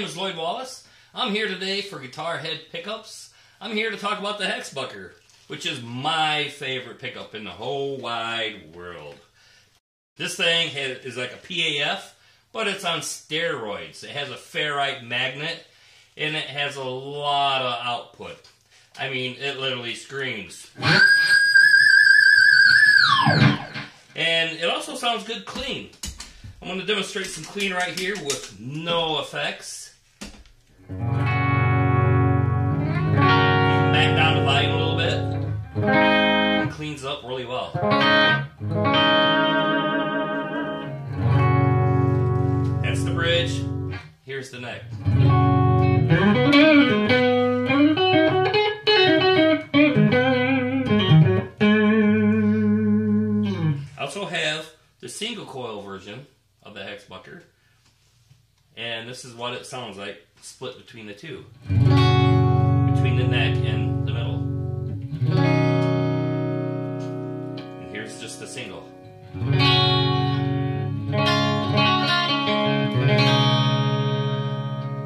I'm Lloyd Wallace. I'm here today for Guitar Head Pickups. I'm here to talk about the Hexbucker, which is my favorite pickup in the whole wide world. This thing is like a PAF, but it's on steroids. It has a ferrite magnet, and it has a lot of output. I mean, it literally screams. And it also sounds good clean. I'm going to demonstrate some clean right here with no effects. Cleans up really well. That's the bridge. Here's the neck. I also have the single coil version of the Hex Hexbucker. And this is what it sounds like split between the two. Here's just the single.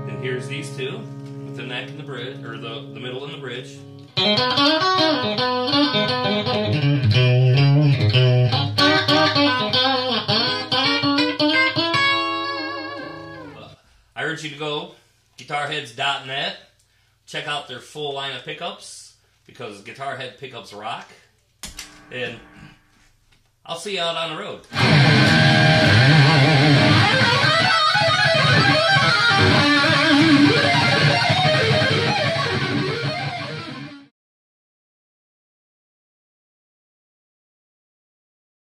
Then here's these two with the neck and the bridge, or the, the middle and the bridge. I urge you to go guitarheads.net, check out their full line of pickups because Guitarhead pickups rock. And I'll see you out on the road.